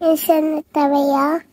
Is in the area.